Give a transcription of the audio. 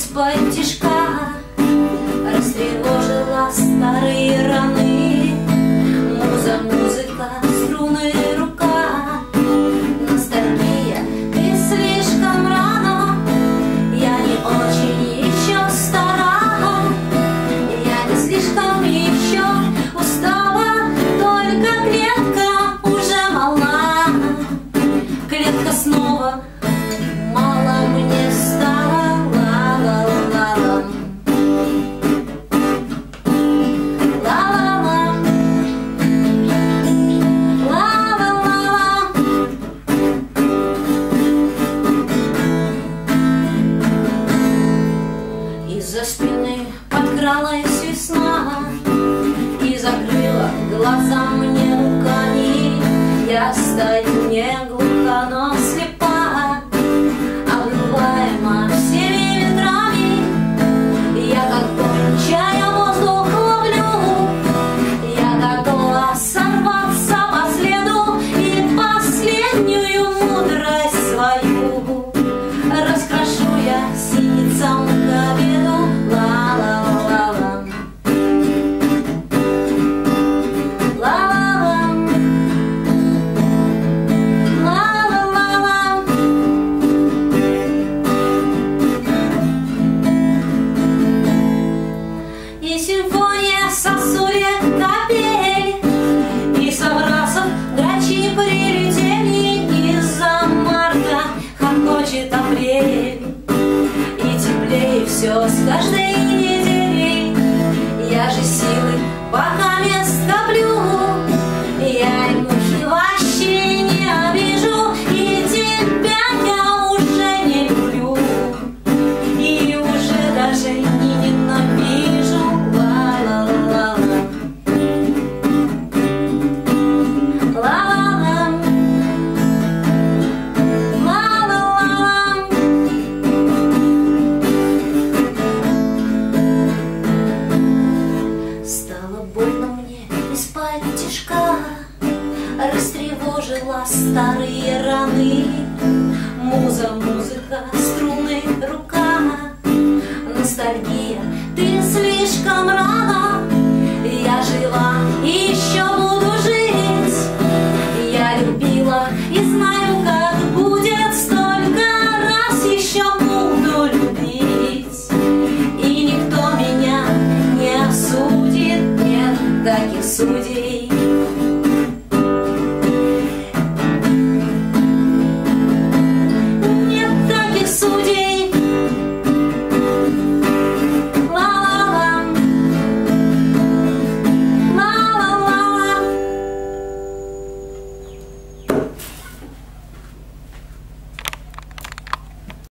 из-под тишка. холодный подкралась весна И закрыла глаза мне руками. Я стою не глуха, но conhece a Surya. спать тяжка Растревожила старые раны. Муза, музыка.